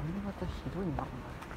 髪型ひどいなお前。